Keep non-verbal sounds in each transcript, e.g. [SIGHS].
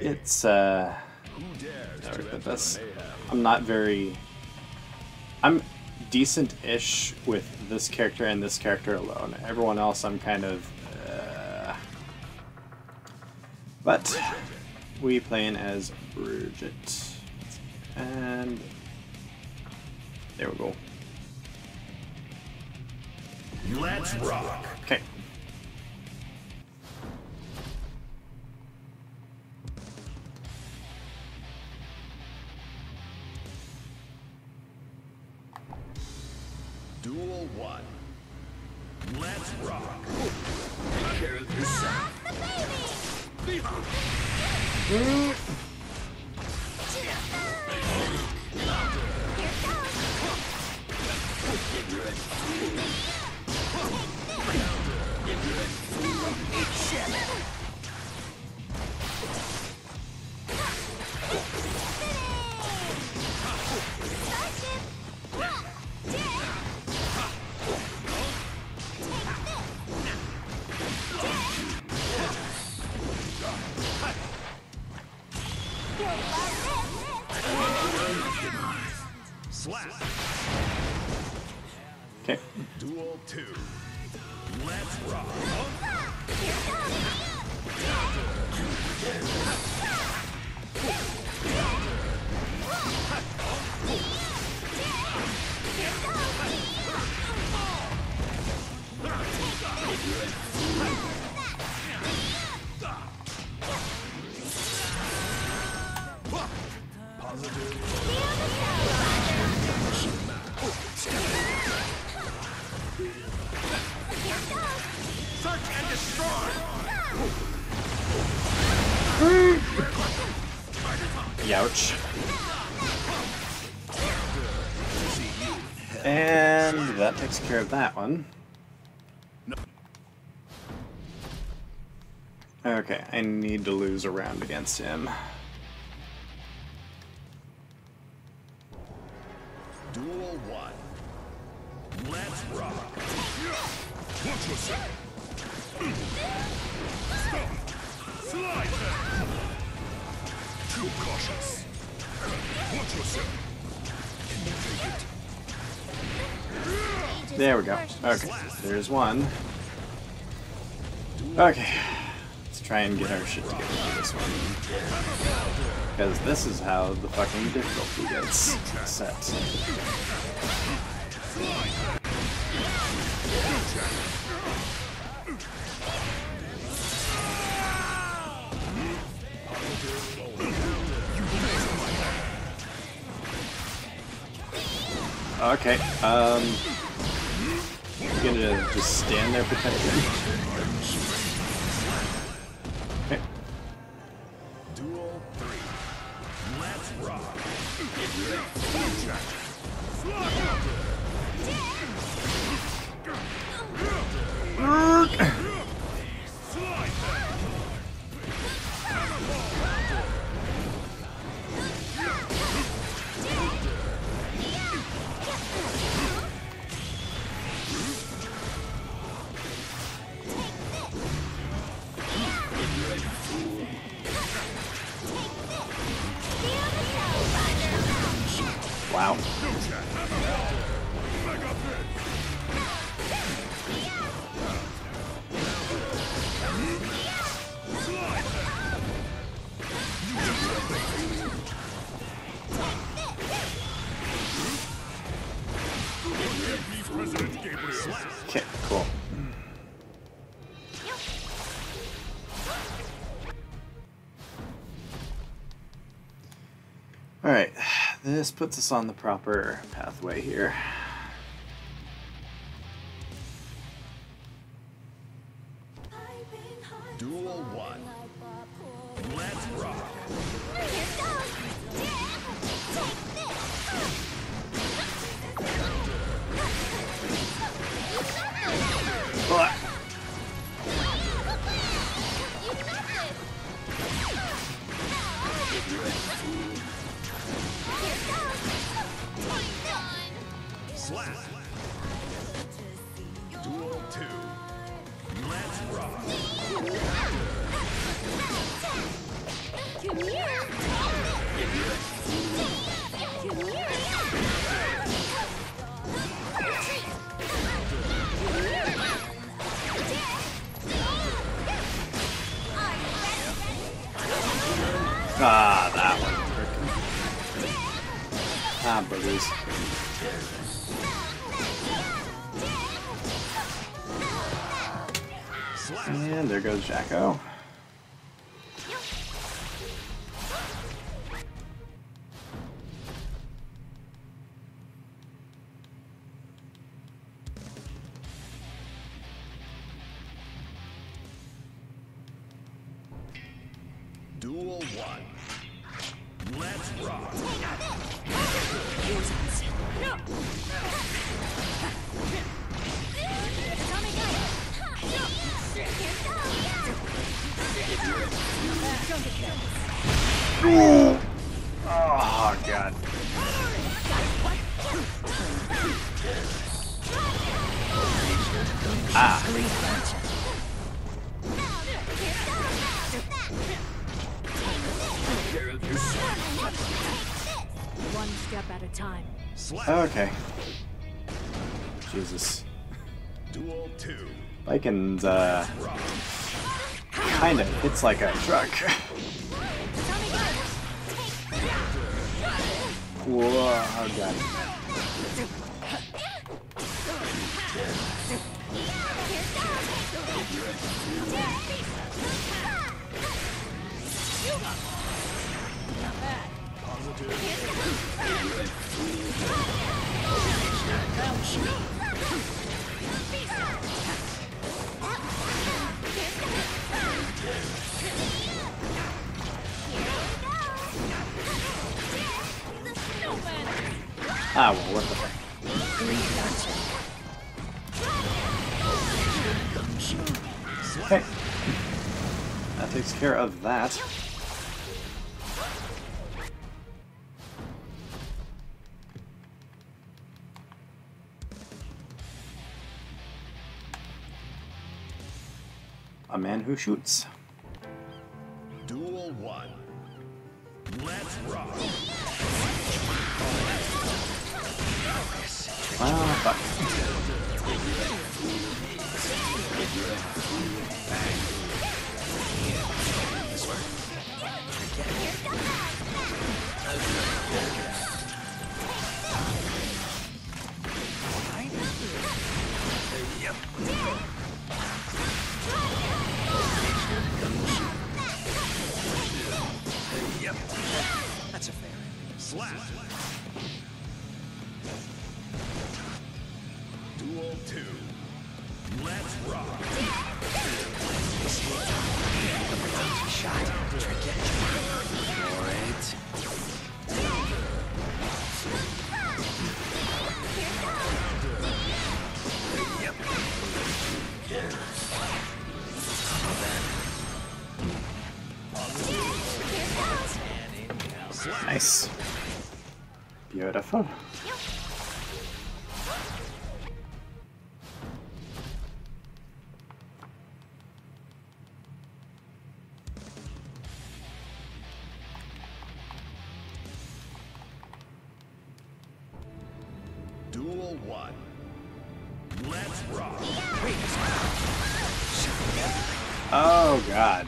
It's, uh... How I put this? I'm not very... I'm decent-ish with this character and this character alone. Everyone else I'm kind of... Uh... But we playing as Bridget. And there we go. Let's rock. Okay. One. Let's rock. Slap. And that takes care of that one. Okay, I need to lose a round against him. Duel one. Let's rock. Watch yourself. Stop. Slide. Too cautious. Can you take There we go. Okay, there's one. Okay, let's try and get our shit together for this one. Because this is how the fucking difficulty gets set. Okay, um... Gonna just stand there protecting? Okay, cool. Alright, this puts us on the proper pathway here. Ah, that one. Ah, brothers. And there goes Jack-O. Duel one. Let's rock. Oh, God. Ah. At a time. Slap. Okay. Jesus. Duel two. Vikings, uh, kinda hits like a truck. Whoa, oh god. [LAUGHS] Ah, well, what the fuck. Okay. That takes care of that. A man who shoots. Duel one. Let's rock. Ah, fuck. Beautiful. Duel one. Let's rock. Oh god.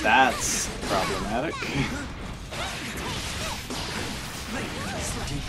That's problematic. [LAUGHS]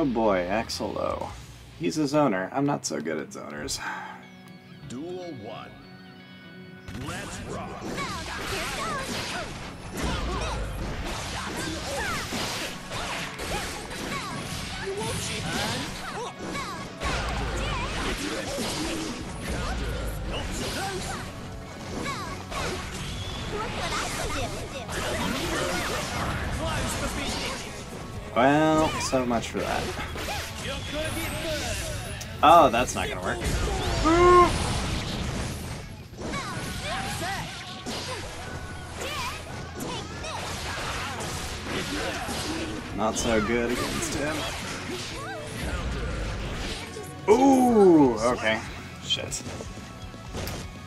Oh boy, Axl though. He's a zoner. I'm not so good at zoners. Duel 1. Let's rock. Well, so much for that. Oh, that's not gonna work. Not so good against him. Ooh, okay. Shit.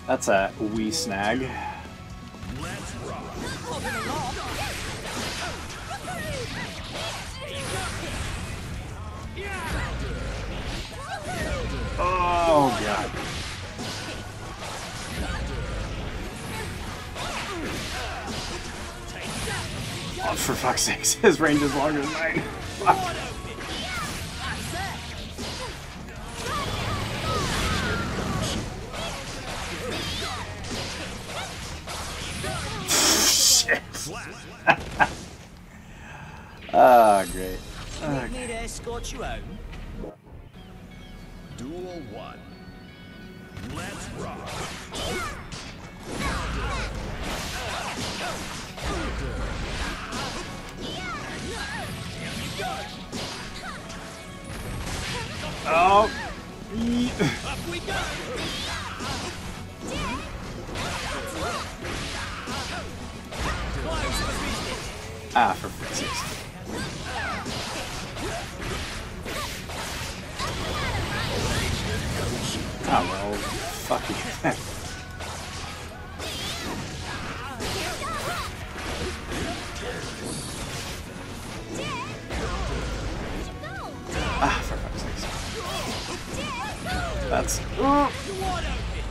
That's a wee snag. Oh, for fuck's sake, [LAUGHS] his range is longer than mine. Fuck. [LAUGHS] [LAUGHS] Ah, great. Need me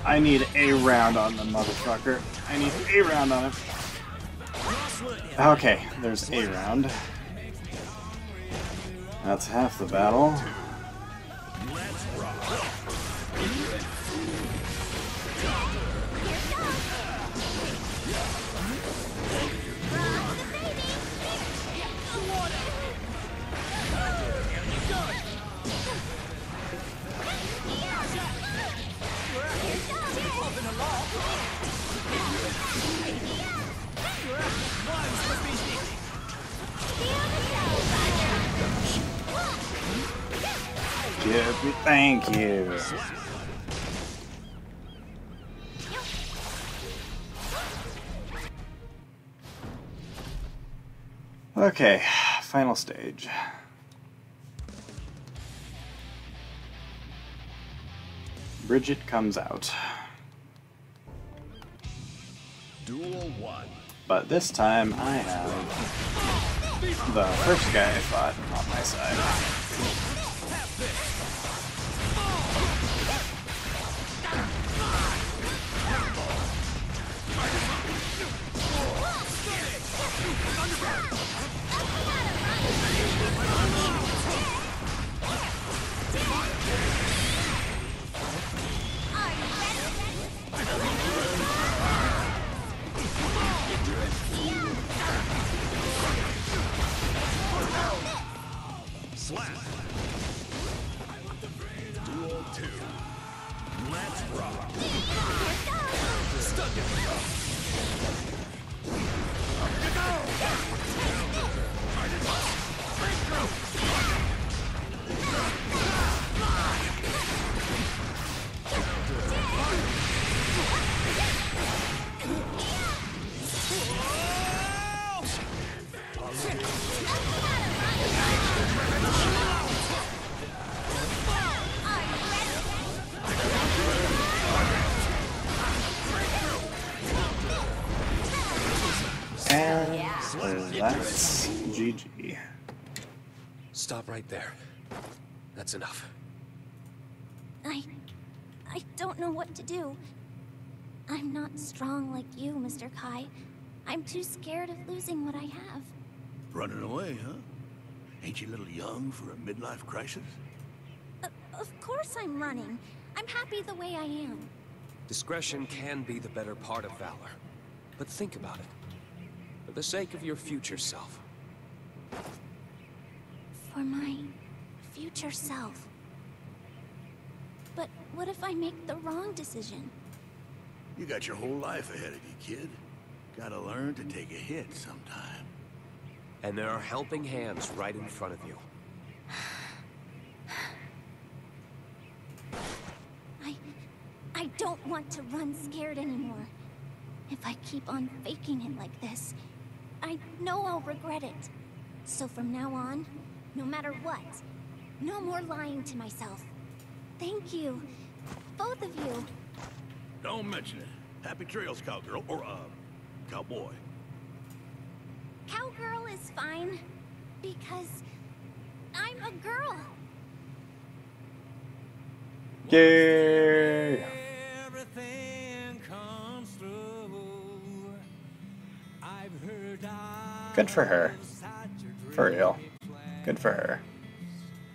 I need a round on the motherfucker. I need a round on him. Okay, there's a round. That's half the battle. Thank you. Okay, final stage. Bridget comes out, Duel 1. but this time I have the first guy I fought on my side. Ah! GG. Stop right there. That's enough. I. I don't know what to do. I'm not strong like you, Mr. Ky. I'm too scared of losing what I have. Running away, huh? Ain't you a little young for a midlife crisis? Uh, of course I'm running. I'm happy the way I am. Discretion can be the better part of valor. But think about it. For the sake of your future self. For my future self. But what if I make the wrong decision? You got your whole life ahead of you, kid. Gotta learn to take a hit sometime. And there are helping hands right in front of you. [SIGHS] I... I don't want to run scared anymore. If I keep on faking it like this, I know I'll regret it. So from now on, no matter what, no more lying to myself. Thank you. Both of you. Don't mention it. Happy trails, cowgirl. Or, uh, cowboy. Cowgirl is fine. Because I'm a girl. Yay! Everything comes through. I've heard Good for her. For real. Good for her.